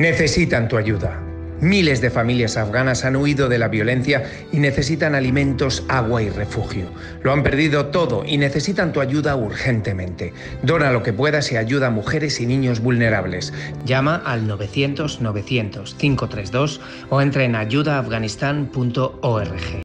necesitan tu ayuda. Miles de familias afganas han huido de la violencia y necesitan alimentos, agua y refugio. Lo han perdido todo y necesitan tu ayuda urgentemente. Dona lo que puedas y ayuda a mujeres y niños vulnerables. Llama al 900 900 532 o entra en ayudaafganistán.org.